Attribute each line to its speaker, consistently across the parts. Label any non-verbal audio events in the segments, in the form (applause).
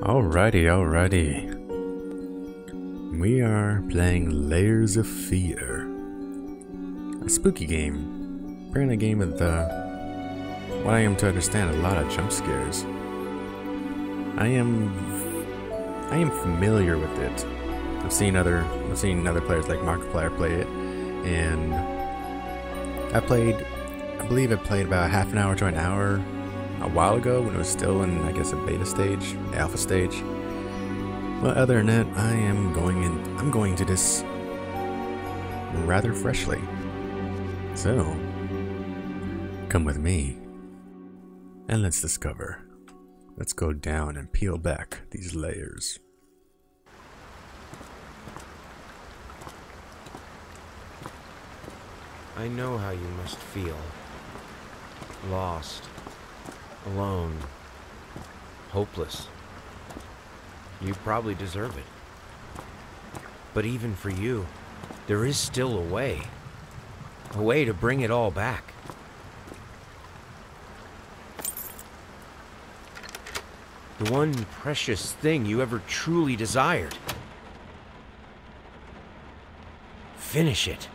Speaker 1: Alrighty, alrighty. We are playing Layers of Fear. A spooky game. Apparently a game with, uh, what I am to understand, a lot of jump scares. I am... I am familiar with it. I've seen other I've seen other players like Markiplier play it, and I played I believe I played about half an hour to an hour a while ago when it was still in I guess a beta stage, alpha stage. But other than that, I am going in I'm going to this rather freshly. So come with me and let's discover. Let's go down and peel back these layers.
Speaker 2: I know how you must feel. Lost. Alone. Hopeless. You probably deserve it. But even for you, there is still a way. A way to bring it all back. The one precious thing you ever truly desired. Finish it.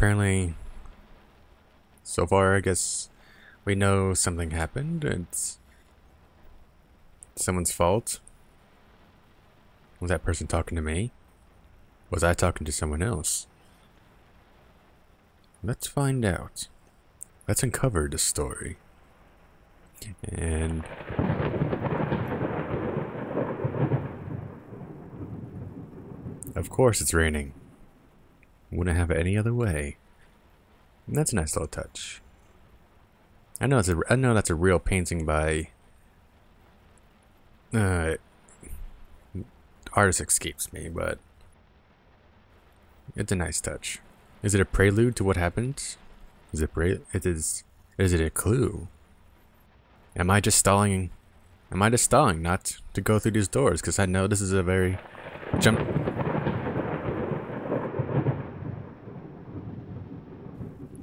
Speaker 1: Apparently, so far, I guess we know something happened. It's someone's fault. Was that person talking to me? Was I talking to someone else? Let's find out. Let's uncover the story. And of course it's raining. Wouldn't have it any other way. And that's a nice little touch. I know it's a I know that's a real painting by uh artist escapes me, but it's a nice touch. Is it a prelude to what happened? Is it pre it is is it a clue? Am I just stalling am I just stalling not to go through these doors because I know this is a very jump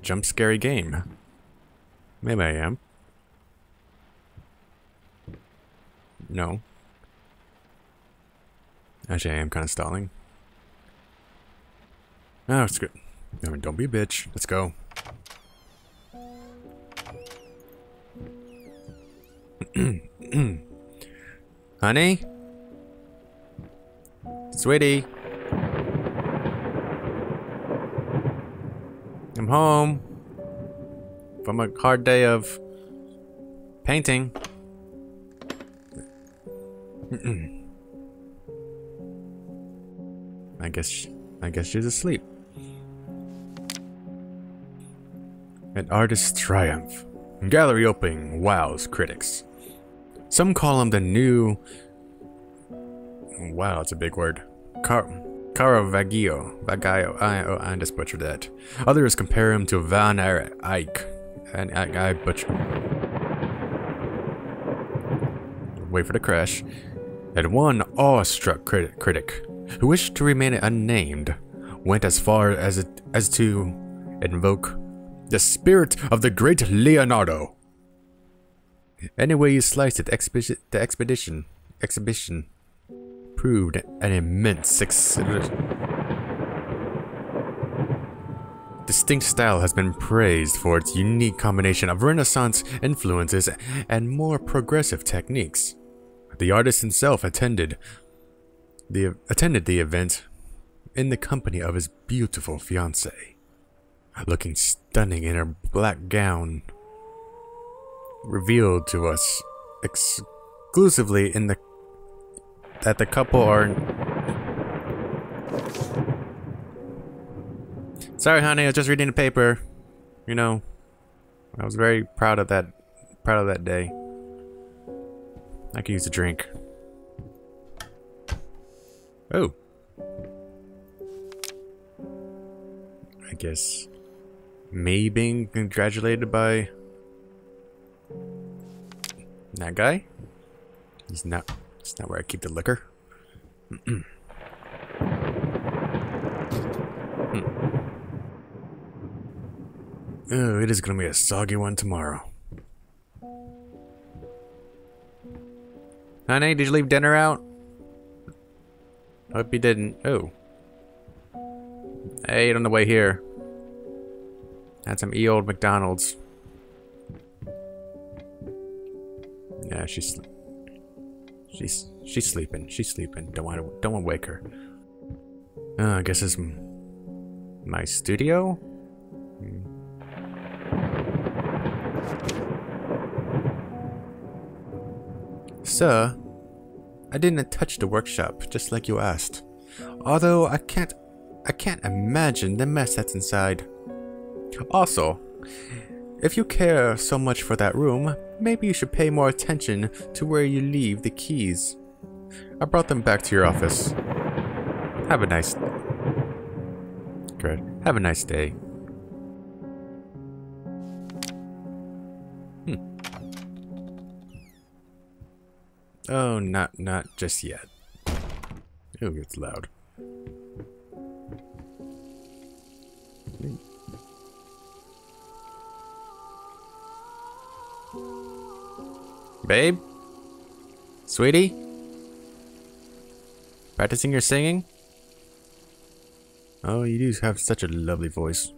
Speaker 1: jump scary game. Maybe I am. No. Actually, I am kind of stalling. Oh, it's good. I mean, don't be a bitch. Let's go. (clears throat) Honey? Sweetie? I'm home from a hard day of painting. (clears throat) I guess I guess she's asleep. An artist's triumph. Gallery opening wows critics. Some call him the new Wow, it's a big word. Car Caravaggio. Vagaio. I, oh, I just butchered that. Others compare him to Van Eyck. And I, I butchered. Wait for the crash. And one awestruck crit critic, who wished to remain unnamed, went as far as it, as to invoke the spirit of the great Leonardo. Anyway you slice it, the expedition, exhibition proved an immense success. Distinct style has been praised for its unique combination of Renaissance influences and more progressive techniques. The artist himself attended the attended the event in the company of his beautiful fiancée, looking stunning in her black gown, revealed to us exclusively in the that the couple are... Sorry, honey, I was just reading the paper. You know, I was very proud of that, proud of that day. I could use a drink. Oh. I guess me being congratulated by that guy? He's not it's not where I keep the liquor. hmm. (clears throat) Oh, it is gonna be a soggy one tomorrow. Honey, did you leave dinner out? Hope you didn't. Oh. I ate on the way here. Had some E old McDonald's. Yeah, she's she's she's sleeping. She's sleeping. Don't want to don't want to wake her. Uh, I guess it's my studio. Hmm. Sir, I didn't touch the workshop, just like you asked. Although I can't I can't imagine the mess that's inside. Also, if you care so much for that room, maybe you should pay more attention to where you leave the keys. I brought them back to your office. Have a nice... Good. Have a nice day. Hmm. Oh, not, not just yet. Ooh, it's loud. Babe? Sweetie? Practicing your singing? Oh, you do have such a lovely voice.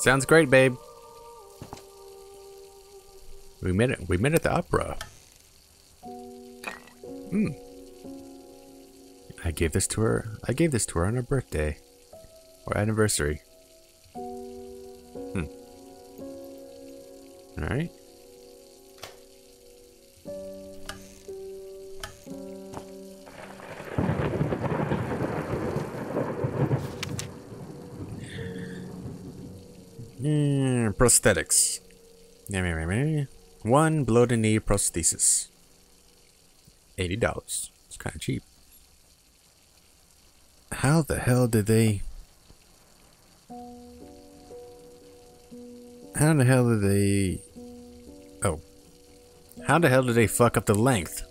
Speaker 1: Sounds great, babe. We met it. We met at the opera. Hmm. I gave this to her. I gave this to her on her birthday or anniversary. Hmm. All right. Mm, prosthetics. One below the knee prosthesis. $80. It's kind of cheap. How the hell did they... How the hell did they... Oh. How the hell did they fuck up the length?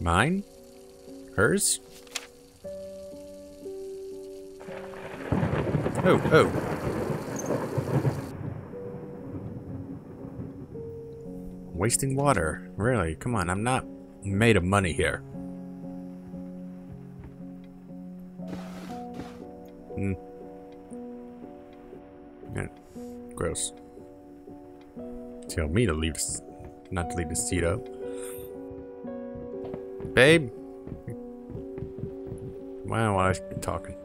Speaker 1: Mine? Hers? Oh, oh. Wasting water. Really? Come on, I'm not made of money here. Hmm. Gross. Tell me to leave, not to leave the seat up. Babe? Why well, I talking?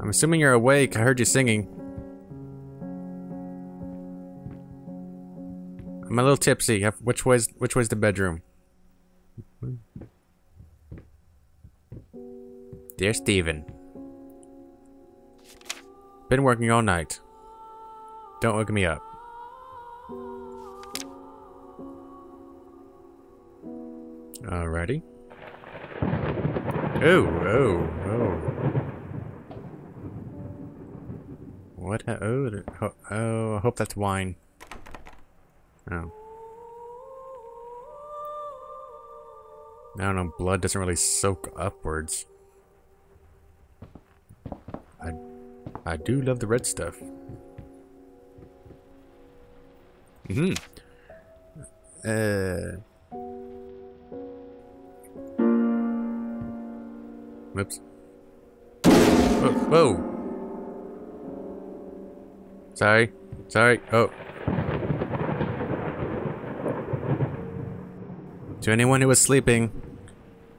Speaker 1: I'm assuming you're awake. I heard you singing. I'm a little tipsy. Which way's which way's the bedroom? Dear Steven. Been working all night. Don't wake me up. Alrighty. Oh, oh, oh. What? Oh, oh, oh, I hope that's wine. Oh. I don't know, blood doesn't really soak upwards. I do love the red stuff. Mm hmm Uh... Whoops. Whoa, whoa! Sorry. Sorry. Oh. To anyone who was sleeping,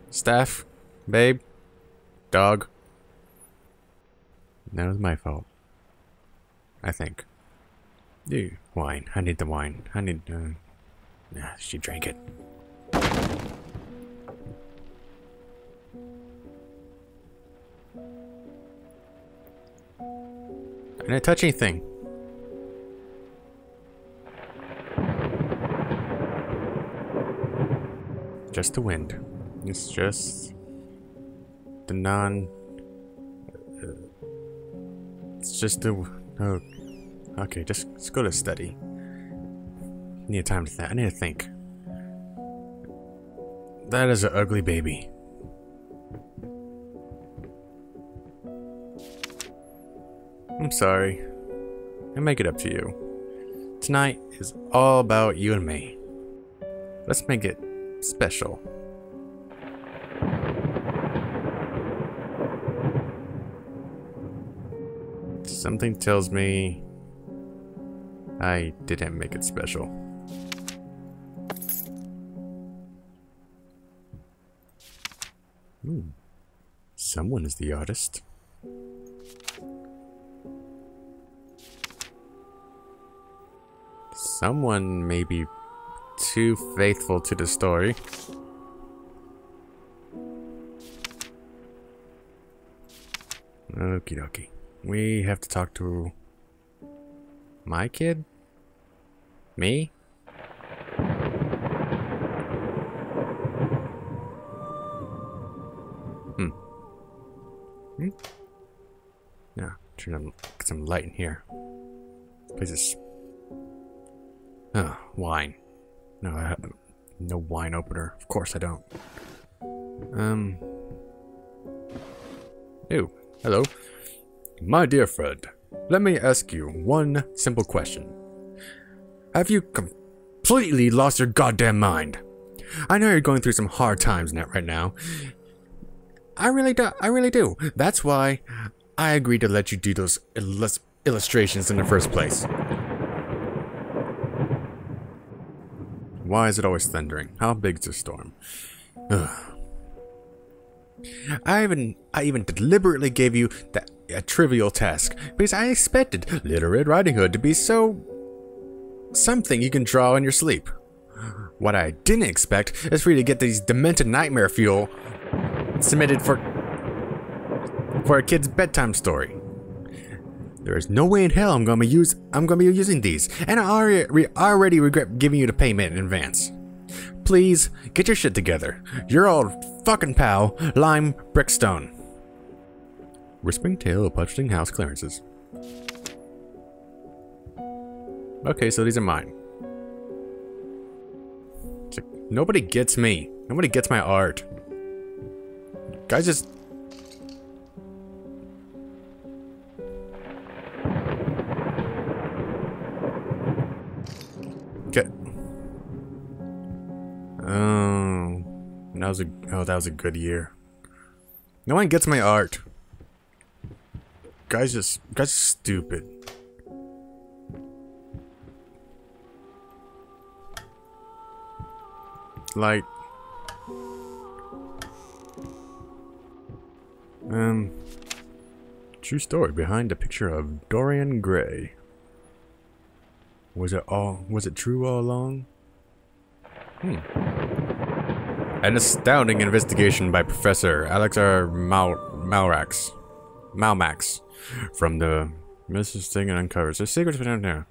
Speaker 1: staff, babe, dog. That was my fault. I think. Ew, wine. I need the wine. I need. Uh, yeah, she drank it. I didn't touch anything. Just the wind. It's just the non. Just the. Oh, okay, just, just go to study. Need time to think. I need to think. That is an ugly baby. I'm sorry. I make it up to you. Tonight is all about you and me. Let's make it special. Something tells me I didn't make it special. Hmm. Someone is the artist. Someone may be too faithful to the story. Okie dokie. We have to talk to my kid? Me? Hmm. Hmm? Yeah, turn on get some light in here. This place is wine. No, I have no wine opener. Of course I don't. Um. Ew. Hello. My dear friend, let me ask you one simple question. Have you completely lost your goddamn mind? I know you're going through some hard times net right now. I really do. I really do. That's why I agreed to let you do those illus illustrations in the first place. Why is it always thundering? How big's the storm? Ugh. I even I even deliberately gave you that a trivial task because I expected Little Red Riding Hood to be so something you can draw in your sleep. What I didn't expect is for you to get these demented nightmare fuel submitted for for a kid's bedtime story. There is no way in hell I'm gonna be use I'm gonna be using these, and I already already regret giving you the payment in advance. Please get your shit together. Your old fucking pal, Lime Brickstone. Whispering Tale of Punching House clearances. Okay, so these are mine. Like, nobody gets me. Nobody gets my art. Guys just Oh, that was a oh that was a good year. No one gets my art. Guys just guys stupid. Like um true story behind the picture of Dorian Gray. Was it all was it true all along? Hmm. An astounding investigation by Professor Alexar Mal Malrax. Malmax from the Mrs. Thing and uncovers the secrets behind now.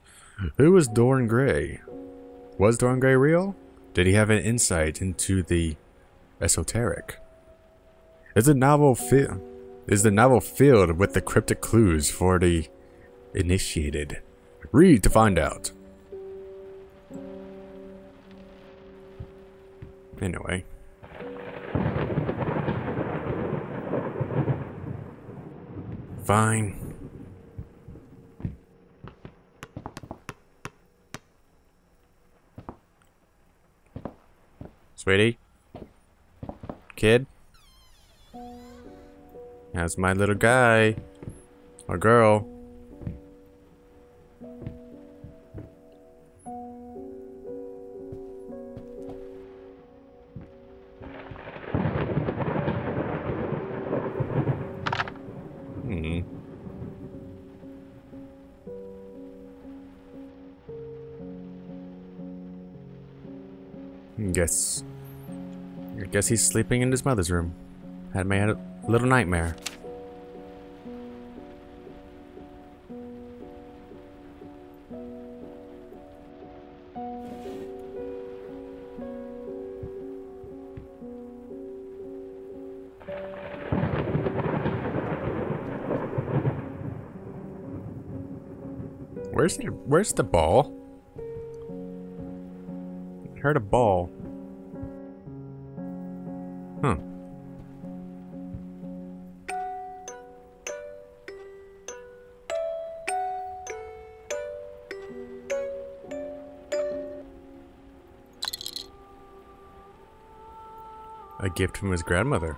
Speaker 1: Who was Dorian Gray? Was Dorian Gray real? Did he have an insight into the esoteric? Is the novel is the novel filled with the cryptic clues for the initiated? Read to find out. Anyway. Fine. Sweetie? Kid? That's my little guy. Or girl. Guess. I guess he's sleeping in his mother's room. Had my had little nightmare. Where's the, where's the ball? Heard a ball. Huh. A gift from his grandmother.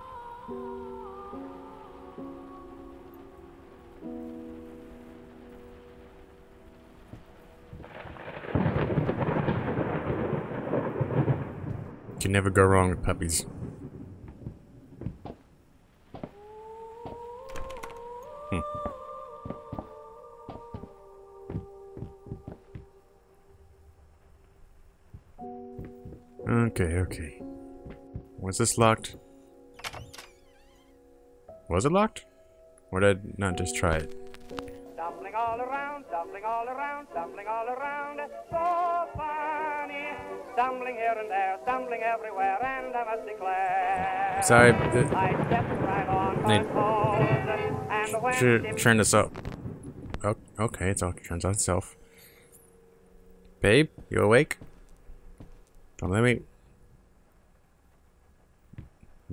Speaker 1: Never go wrong with puppies. Hmm. Okay, okay. Was this locked? Was it locked? Or did I not just try it?
Speaker 3: Stumbling all around, stumbling all around, stumbling all around. So. Stumbling here and there, stumbling everywhere, and I must declare.
Speaker 1: Sorry,
Speaker 3: I stepped right on my
Speaker 1: Need-
Speaker 3: toes, and when
Speaker 1: should turn this up. Oh, okay, it's all turns on itself. Babe, you awake? Don't let me.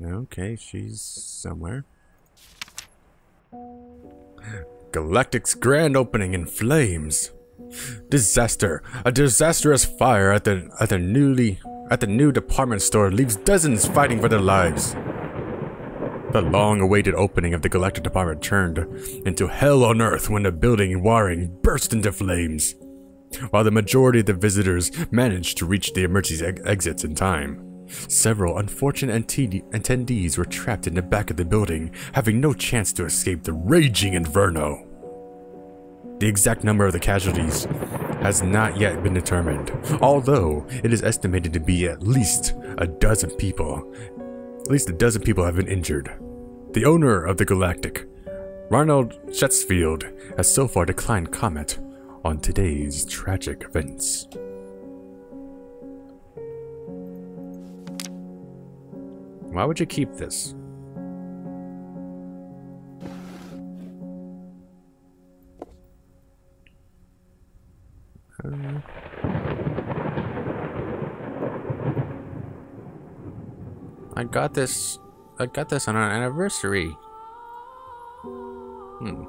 Speaker 1: Okay, she's somewhere. (gasps) Galactic's grand opening in flames. Disaster! A disastrous fire at the at the newly at the new department store leaves dozens fighting for their lives. The long-awaited opening of the Galactic Department turned into hell on Earth when the building and wiring burst into flames. While the majority of the visitors managed to reach the emergency ex- exits in time, several unfortunate attendees were trapped in the back of the building, having no chance to escape the raging inferno. The exact number of the casualties has not yet been determined, although it is estimated to be at least a dozen people. At least a dozen people have been injured. The owner of the Galactic, Ronald Shetsfield, has so far declined comment on today's tragic events. Why would you keep this? I got this. I got this on our anniversary. Hmm.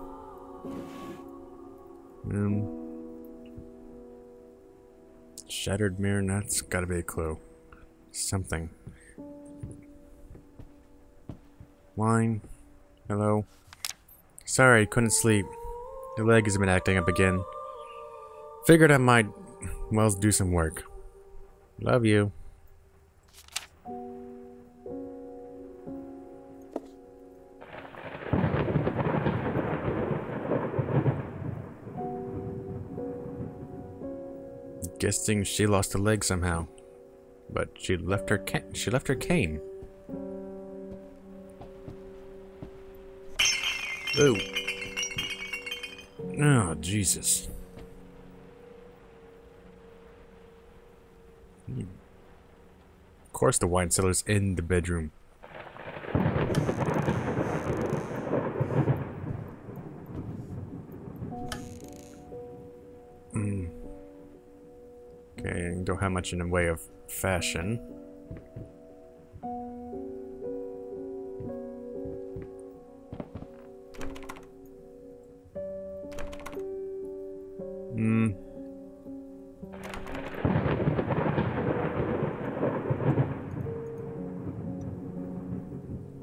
Speaker 1: Um. Shattered mirror. That's gotta be a clue. Something. Wine. Hello. Sorry, couldn't sleep. The leg has been acting up again. Figured I might, well, do some work. Love you. Guessing she lost a leg somehow, but she left her ca- she left her cane. Oh. Oh, Jesus. Of course the wine cellar's in the bedroom. Mm. Okay, don't have much in the way of fashion.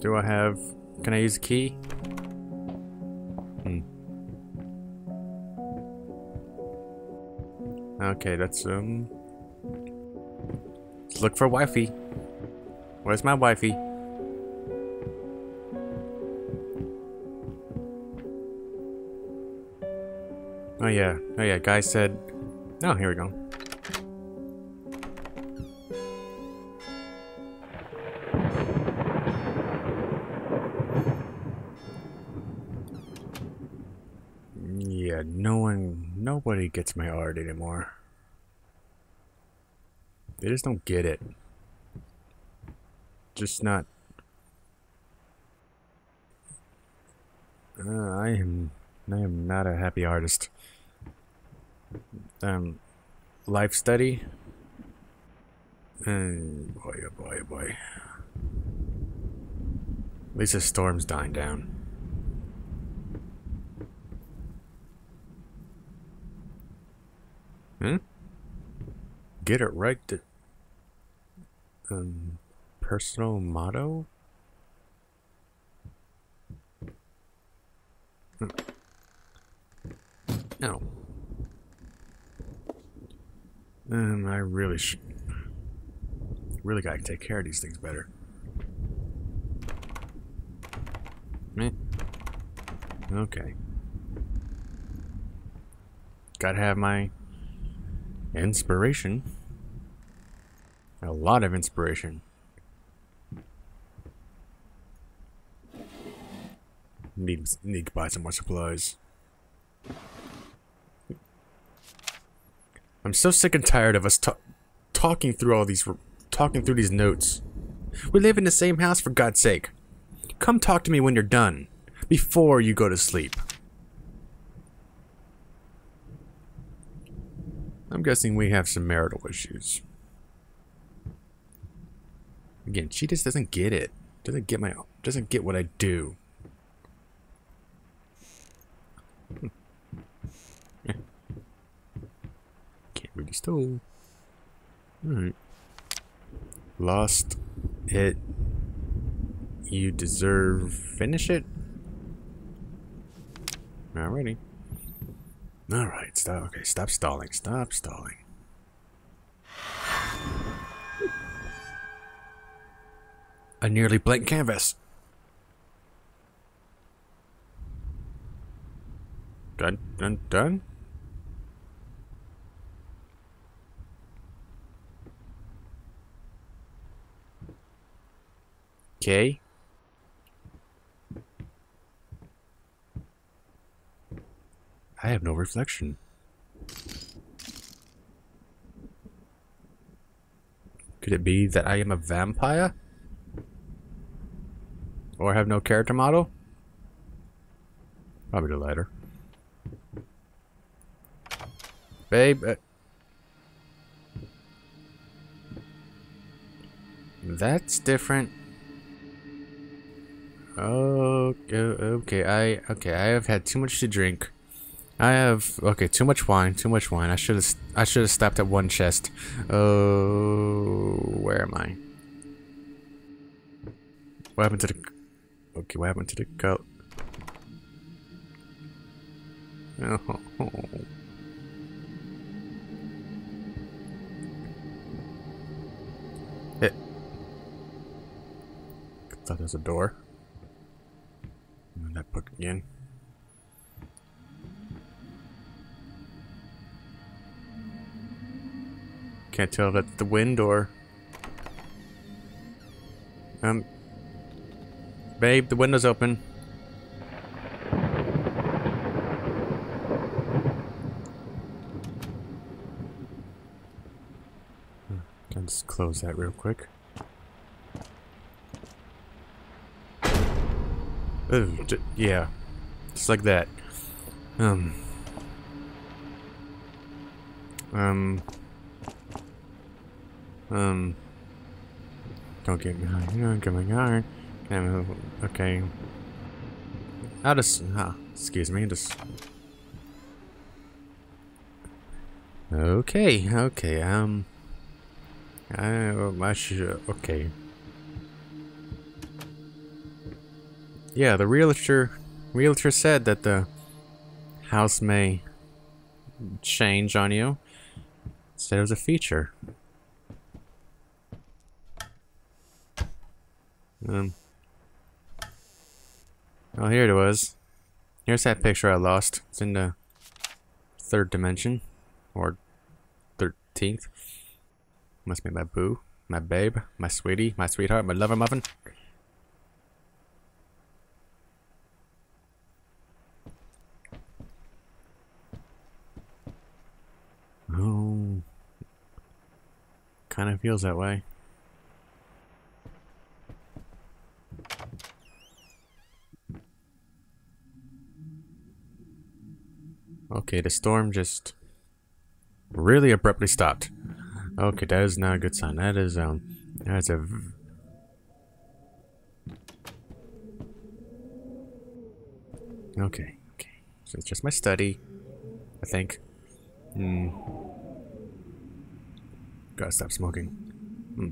Speaker 1: Do I have... Can I use a key? Hmm. Okay, that's, um... Let's look for wifey. Where's my wifey? Oh yeah, oh yeah, guy said... Oh, here we go. Nobody gets my art anymore. They just don't get it. Just not. Uh, I am, I am not a happy artist. um, life study. And boy, oh boy, oh boy. At least the storm's dying down. Get it right to... Um, personal motto? Hmm. No. Um, I really should... Really gotta take care of these things better. Meh. Okay. Gotta have my inspiration. A lot of inspiration. Need, need to buy some more supplies. I'm so sick and tired of us ta talking through all these, talking through these notes. We live in the same house for God's sake. Come talk to me when you're done, before you go to sleep. I'm guessing we have some marital issues. Again, she just doesn't get it. Doesn't get my doesn't get what I do. Hmm. Can't really stole. Alright. Lost it. You deserve finish it? Alrighty. Alright, stop okay, stop stalling. Stop stalling. A nearly blank canvas. Done, done, done. Okay. I have no reflection. Could it be that I am a vampire? Or have no character model? Probably the latter. Babe. Uh, that's different. Okay, okay, I okay, I have had too much to drink. I have okay, too much wine, too much wine. I should have I should have stopped at one chest. Oh, where am I? What happened to the Okay, what happened to the cup? Oh. (laughs) It. Thought there's a door. And that book again. Can't tell if that's the wind or... Um... Babe, the window's open. I'll just close that real quick. Oh, yeah. Just like that. Um. Um. Um. Don't get me high. Don't get me high. Okay. I'll just. Excuse me. Just. Okay. Okay. Um. I. I should. Okay. Yeah, the realtor. Realtor said that the house may change on you. Said it was a feature. Um. Oh, here it was. Here's that picture I lost. It's in the third dimension. Or 13th. Must be my boo, my babe, my sweetie, my sweetheart, my lover muffin. Oh. Kind of feels that way. Okay, the storm just really abruptly stopped. Okay, that is not a good sign. That is um, that's a. Okay, okay. So it's just my study, I think. Hmm. Gotta stop smoking. Hmm.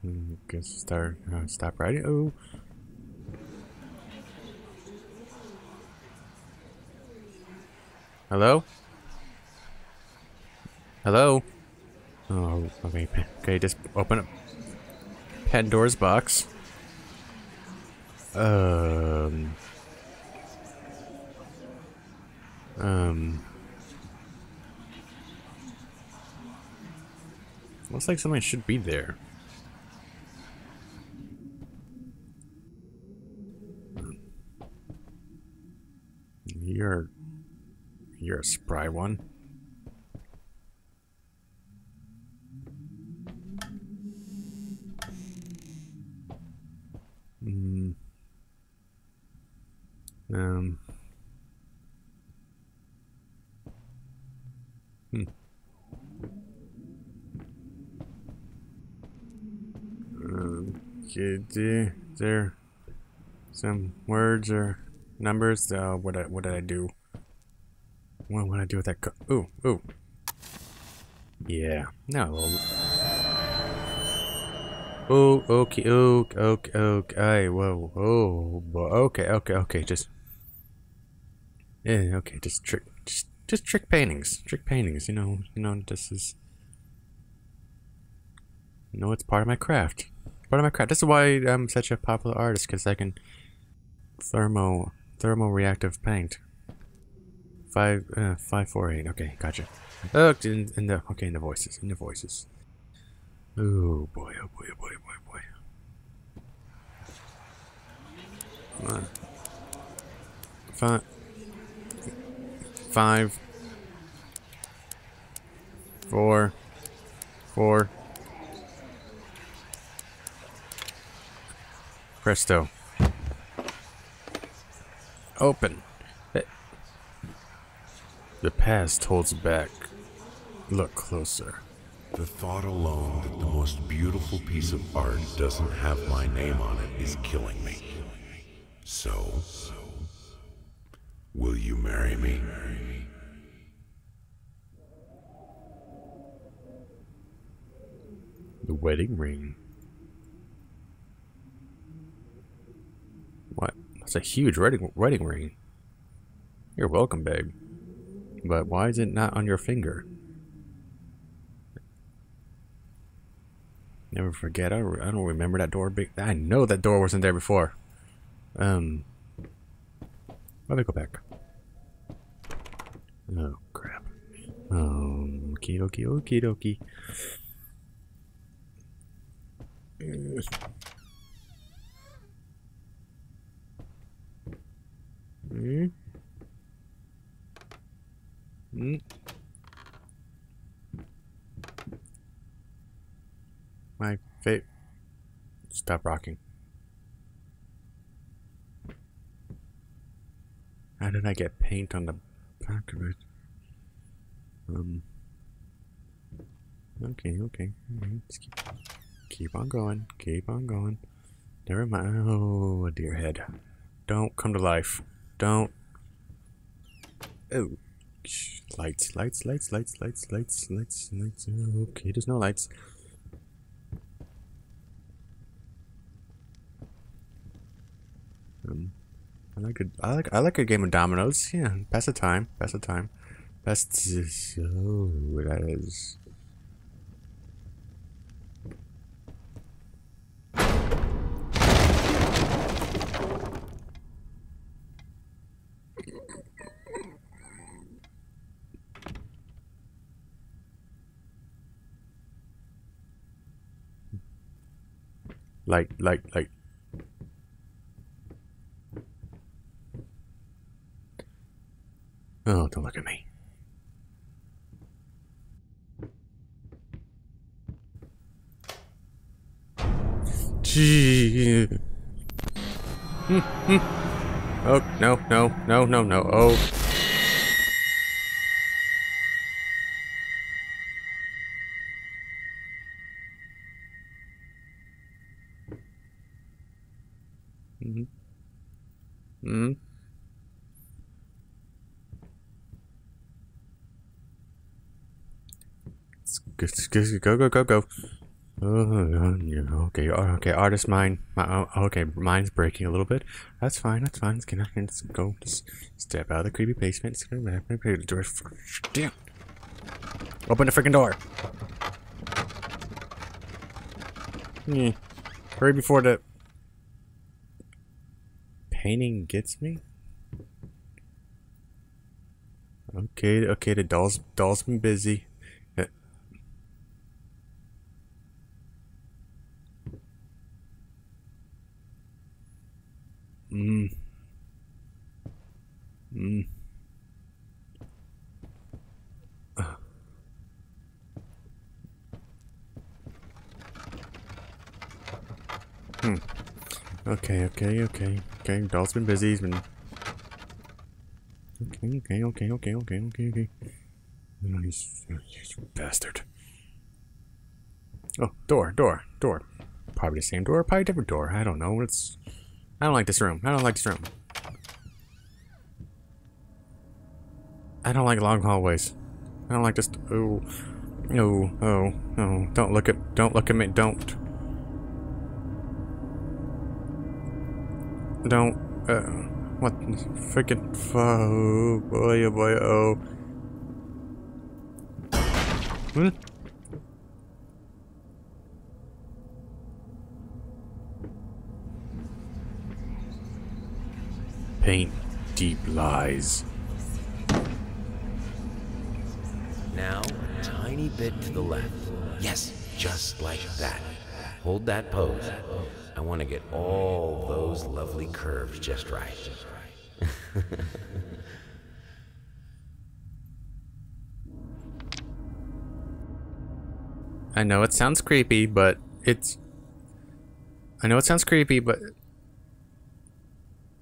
Speaker 1: Hmm, Guess start. Uh, stop writing. Oh. Hello? Hello? Oh, okay. Okay, just open up Pandora's box. Um. Um. Looks like something should be there. You're you're a spry one. Mm. Um. Hmm. Is there some words or numbers? Uh, what I, what did I do? What would I do with that? Ooh, ooh. Yeah. No. Oh, okay, okay, okay, okay. Whoa, oh, okay, okay, okay. Just, yeah, okay. Just trick, just, just trick paintings, trick paintings. You know, you know. This is, you know, it's part of my craft. Part of my craft. This is why I'm such a popular artist, because I can thermo, thermoreactive paint. Five, uh, five, four, eight. Okay, gotcha. Oh, in, in the okay, in the voices, in the voices. Oh boy, oh boy, oh boy, oh boy, oh boy. Come on. Five. Five. Four. Four. Presto. Open. The past holds back. Look closer.
Speaker 4: The thought alone that the most beautiful piece of art doesn't have my name on it is killing me. So, will you marry me?
Speaker 1: The wedding ring. What? That's a huge wedding wedding ring. You're welcome, babe. But why is it not on your finger? Never forget. I, re- I don't remember that door. Big. I know that door wasn't there before. Um. Let me go back. Oh crap. Um. Okie dokie. Okie dokie. Hmm. Hmm. My fate. Stop rocking. How did I get paint on the back of it? Um. Okay, okay. Just keep, keep on going. Keep on going. Never mind. Oh, dear head. Don't come to life. Don't. Oh. Lights, lights, lights, lights, lights, lights, lights, lights. Okay, there's no lights. Um, I like a, I like, I like a game of dominoes. Yeah, pass the time, pass the time. Best. Oh, that is. Light, light, light. Oh, don't look at me. Gee. (laughs) Oh, no, no, no, no, no. Oh. Go, go, go, go. Oh, okay, oh, okay, artist mine. My, oh, okay, mine's breaking a little bit. That's fine, that's fine. Can just go, just step out of the creepy basement. Damn. Open the freaking door. Yeah. Hurry before the painting gets me. Okay, okay, the doll's doll's been busy. Uh, Mm. Mm. Uh. Hmm. Okay, okay, doll's been busy. He's been. Okay, okay, okay, okay, okay, okay, okay. Oh, he's, he's bastard. Oh, door, door, door. Probably the same door, probably different door. I don't know. It's. I don't like this room. I don't like this room. I don't like long hallways. I don't like this. Oh, oh, oh, oh! Don't look at. Don't look at me. Don't. Don't. Uh, what? Freaking. Oh boy! Oh boy! Oh. Hmm? Paint deep lies.
Speaker 2: Now, a tiny bit to the left. Yes, just like that. Hold that pose. I want to get all those lovely curves just right. (laughs)
Speaker 1: I know it sounds creepy, but it's. I know it sounds creepy, but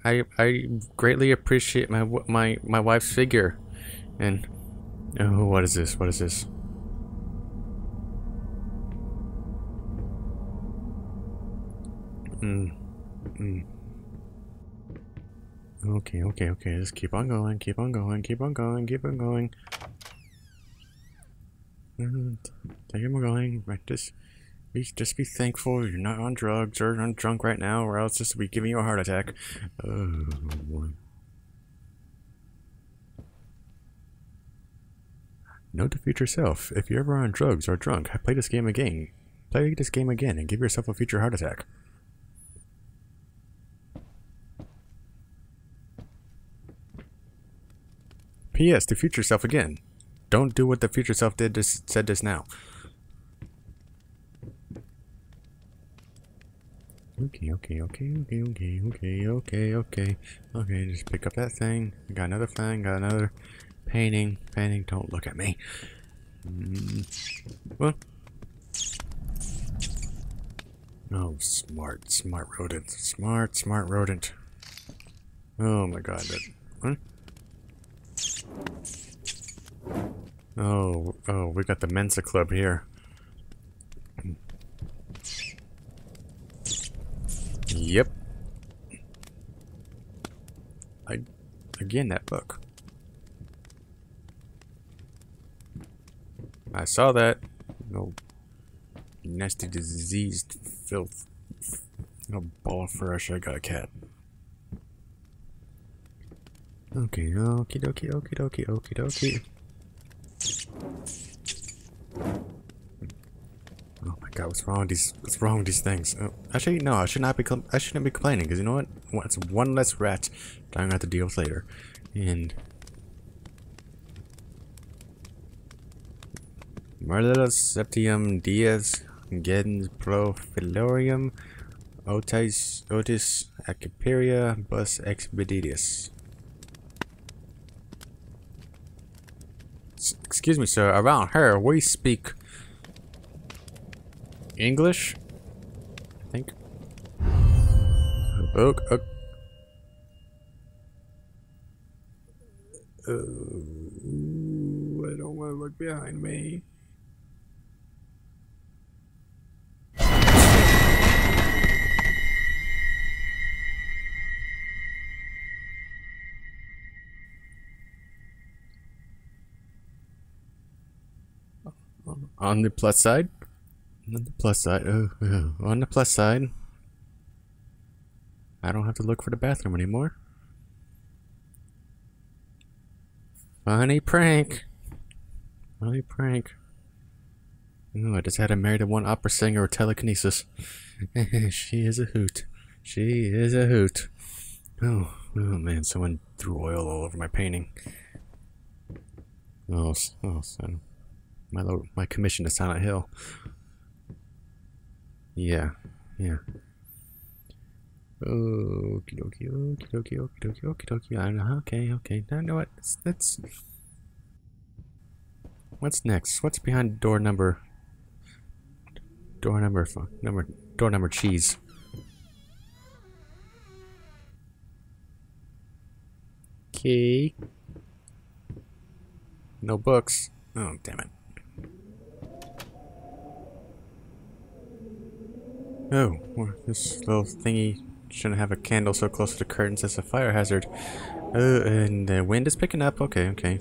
Speaker 1: I I greatly appreciate my my my wife's figure, and oh, what is this? What is this? Mm. Mm. Okay, okay, okay. Just keep on going, keep on going, keep on going, keep on going. Mm, Take him going. Right, just be, just be thankful you're not on drugs or on drunk right now, or else just be giving you a heart attack. Oh boy. Note to future self: If you're ever on drugs or drunk, play this game again. Play this game again and give yourself a future heart attack. P.S. To future self again. Don't do what the future self did just said just now. Okay, okay, okay, okay, okay, okay, okay, okay. Okay, just pick up that thing. Got another thing, got another painting. Painting, don't look at me. Mm. Well. Oh, smart, smart rodent. Smart, smart rodent. Oh my god, that. Huh? Oh, oh, we got the Mensa Club here. Yep. I, again, that book. I saw that. No nasty diseased filth. No ball of fur. I got a cat. Okay, okie dokie, okie dokie, okie dokie. Oh my god, what's wrong with these? What's wrong with these things? Oh, actually, no, I should not be. I shouldn't be complaining because you know what? It's one less rat that I'm gonna have to deal with later, and Marlillus septium dies gens profilorium otis otis aciperia bus expeditus. Excuse me, sir. Around here, we speak English. I think. Oh, oh. Oh, I don't want to look behind me. On the plus side, on the plus side, oh, oh, on the plus side, I don't have to look for the bathroom anymore. Funny prank. Funny prank. Oh, I just had to marry the one opera singer with telekinesis. (laughs) she is a hoot. She is a hoot. Oh, oh man, someone threw oil all over my painting. Oh, oh, son. My low, my commission to Silent Hill. Yeah, yeah. Okie dokie, okie dokie, okie dokie, okie dokie. Okay, okay. Now, know what? Let's. What's next? What's behind door number? Door number, number, door number cheese. Okay. No books. Oh, damn it. Oh, this little thingy shouldn't have a candle so close to the curtains as a fire hazard. Oh, and the wind is picking up. Okay, (laughs) okay.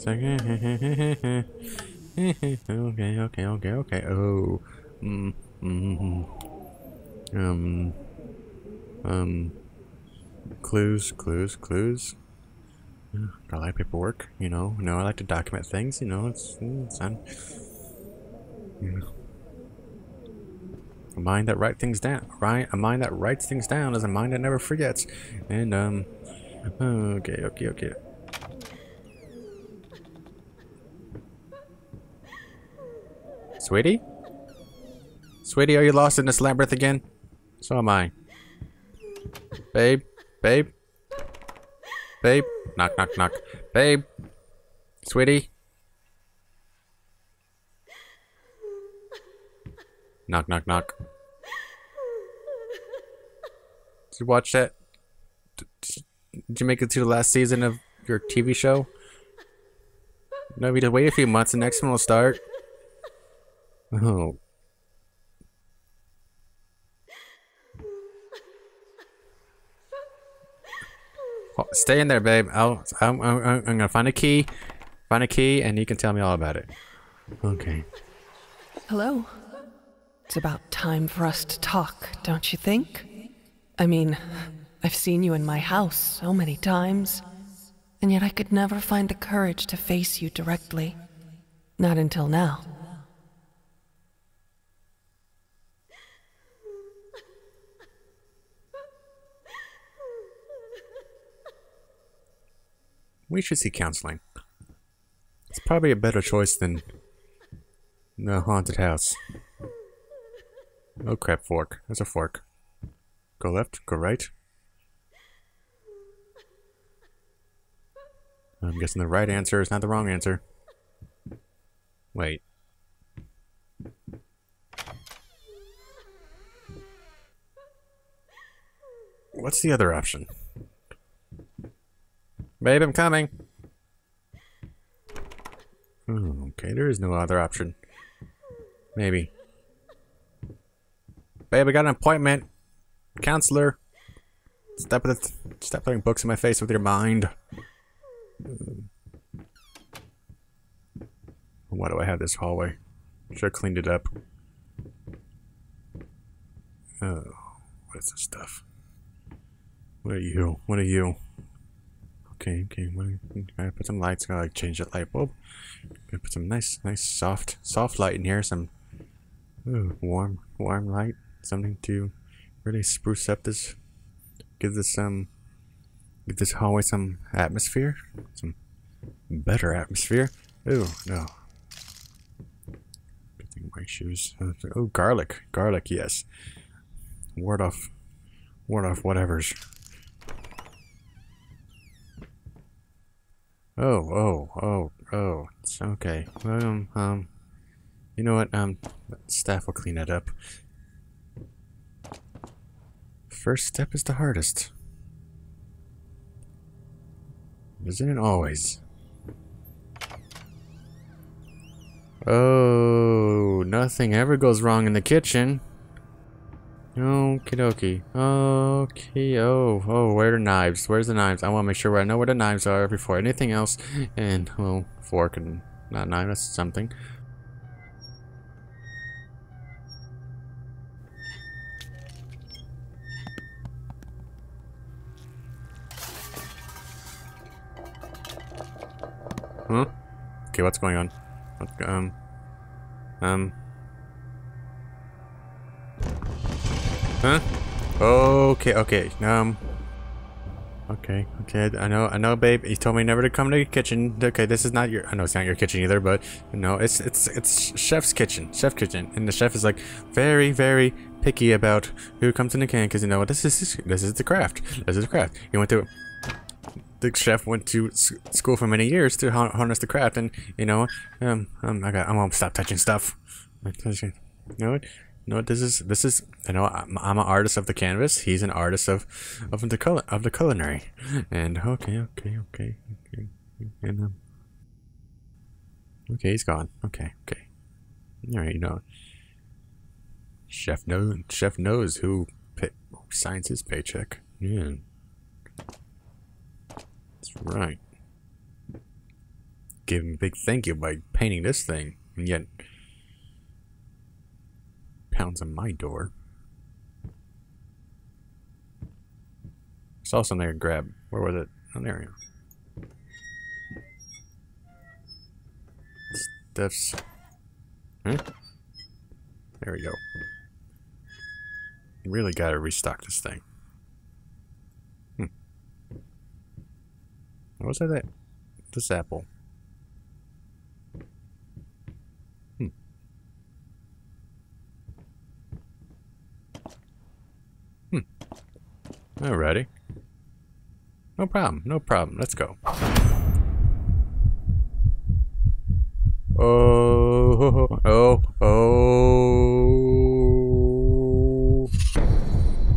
Speaker 1: Okay, okay, okay, okay. Oh, mm, mm, mm. um, um, clues, clues, clues. Got a lot of paperwork, you know. Know, I like to document things, you know. It's, it's on. You know. A mind that writes things down. Right, a mind that writes things down is a mind that never forgets. And um, okay, okay, okay. Sweetie? Sweetie, are you lost in this labyrinth again? So am I. Babe? Babe? Babe? Knock, knock, knock. Babe? Sweetie? Knock, knock, knock. Did you watch that? Did you make it to the last season of your TV show? No, we just wait a few months. The next one will start. Oh. Stay in there, babe. I'll, I'm, I'm, I'm gonna find a key, find a key, and you can tell me all about it. Okay.
Speaker 5: Hello. It's about time for us to talk, don't you think? I mean, I've seen you in my house so many times, and yet I could never find the courage to face you directly. Not until now.
Speaker 1: We should see counseling. It's probably a better choice than the haunted house. Oh crap, fork. There's a fork. Go left, go right. I'm guessing the right answer is not the wrong answer. Wait. What's the other option? Babe, I'm coming. Oh, okay, there is no other option. Maybe. Babe, I got an appointment. Counselor. Stop with stop putting books in my face with your mind. Why do I have this hallway? Should have cleaned it up. Oh, what is this stuff? What are you? What are you? Okay, okay. What are you, gotta put some lights. Gotta like change that light bulb. Gotta put some nice, nice, soft, soft light in here. Some ooh, warm, warm light something to really spruce up this, give this some, um, give this hallway some atmosphere, some better atmosphere. Oh no. Good thing my shoes. Oh, garlic, garlic, yes. Ward off, ward off whatever's. Oh, oh, oh, oh. It's okay. Um, um, you know what? Um, staff will clean it up. First step is the hardest. Isn't it always? Oh, nothing ever goes wrong in the kitchen. Okie dokie. Okay. Oh, oh, where are the knives? Where's the knives? I want to make sure I know where the knives are before anything else. And, well, fork and not knife, that's something. Huh? Okay, what's going on? What, um... Um... Huh? Okay, okay, um... Okay, okay, I know, I know, babe. You told me never to come to your kitchen. Okay, this is not your. I know it's not your kitchen either, but no, it's it's it's chef's kitchen, chef kitchen, and the chef is like very, very picky about who comes in the can because you know what this is this is the craft. This is the craft. He went to. The chef went to school for many years to harness the craft, and you know, um, um I got, I'm gonna stop touching stuff. You know what? No, this is this is you know I'm, I'm an artist of the canvas. He's an artist of of the color of the culinary. And okay, okay, okay, okay, and um, okay, he's gone. Okay, okay. All right, you know, chef knows chef knows who, who signs his paycheck. Yeah, that's right. Give him a big thank you by painting this thing, and yet pounds on my door. Saw something there to grab. Where was it? Oh, there you Stuffs. Huh? There we go. Really gotta restock this thing. What was that? This apple. Hmm. Hmm. Alrighty. No problem, no problem. Let's go. Oh, oh, oh.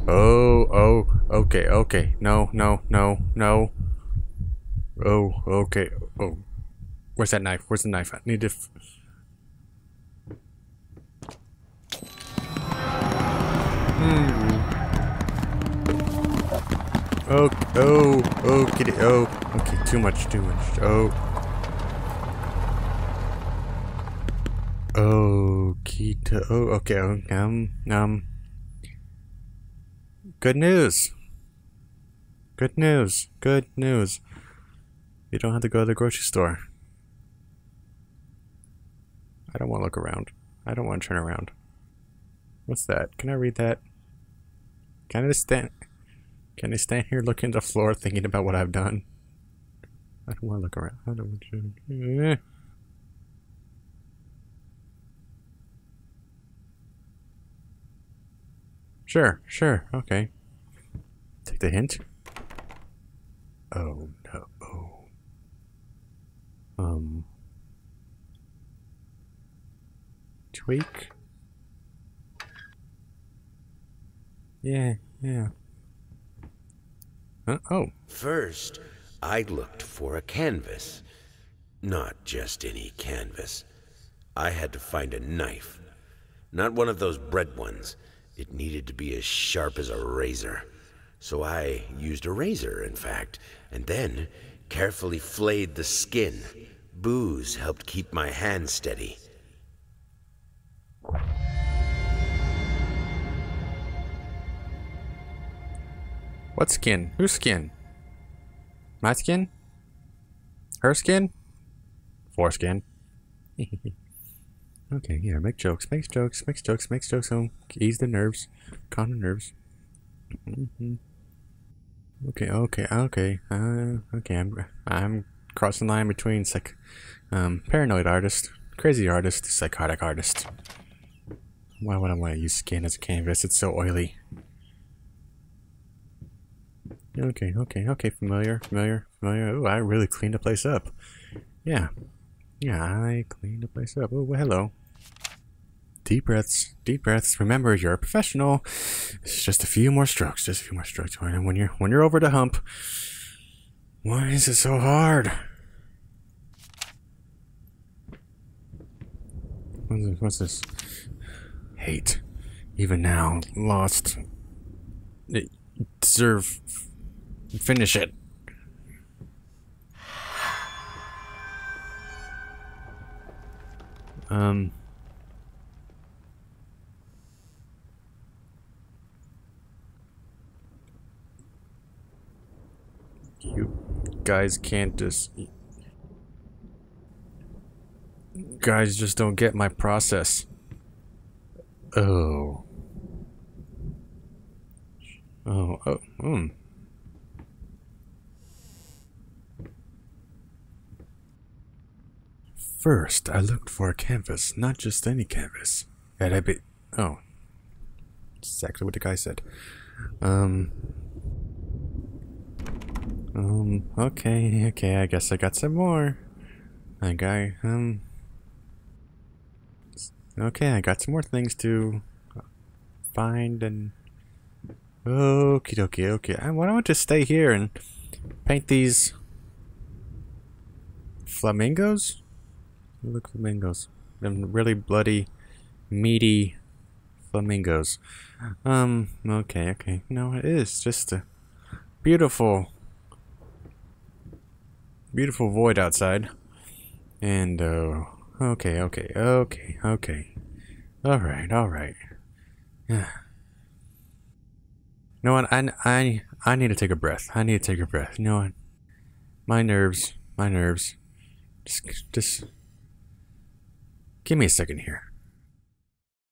Speaker 1: Oh, oh, okay, okay. No, no, no, no. Oh, okay. Oh. Where's that knife? Where's the knife? I need to... Hmm. Oh, oh, oh, get it. Oh, okay, too much, too much. Oh. Oh, Kita. Oh, okay. Um, um. Good news. Good news. Good news. You don't have to go to the grocery store. I don't want to look around. I don't want to turn around. What's that? Can I read that? Can I stand? Can I stand here looking at the floor thinking about what I've done? I don't want to look around. I don't want to. Eh. Sure, sure, okay. Take the hint. Oh. Oh. Um. Tweak. Yeah, yeah. Huh? Oh.
Speaker 2: First, I looked for a canvas. Not just any canvas. I had to find a knife. Not one of those bread ones. It needed to be as sharp as a razor. So I used a razor, in fact, and then carefully flayed the skin. Booze helped keep my hand steady.
Speaker 1: What skin? Whose skin? My skin? Her skin? Foreskin. (laughs) okay, yeah, make jokes, make jokes, make jokes, make jokes, home. Ease the nerves, calm the nerves. Mm -hmm. Okay, okay, okay, uh, okay, I'm, I'm crossing the line between psych, um, paranoid artist, crazy artist, psychotic artist. Why would I want to use skin as a canvas? It's so oily. Okay, okay, okay, familiar, familiar, familiar. Oh, I really cleaned the place up. Yeah. Yeah, I cleaned the place up. Oh, well, hello. Deep breaths, deep breaths. Remember, you're a professional. It's just a few more strokes, just a few more strokes. When you're when you're over the hump, why is it so hard? What's this? What's this? Hate. Even now, lost. It deserve Finish it. Um. You guys can't just... guys just don't get my process. Oh. Oh, oh, hmm. First, I looked for a canvas, not just any canvas. That I be. Oh. Exactly what the guy said. Um. Um, okay, okay, I guess I got some more. I got, um. Okay, I got some more things to find and. Okie dokie, okay. I, why don't I just stay here and paint these flamingos? Look, flamingos. Them really bloody, meaty flamingos. Um, okay, okay. No, it is just a beautiful, beautiful void outside. And, uh, okay, okay, okay, okay. Alright, alright. Yeah. You know what? I, I, I need to take a breath. I need to take a breath. You know what? My nerves, my nerves. Just, just Give me a second here.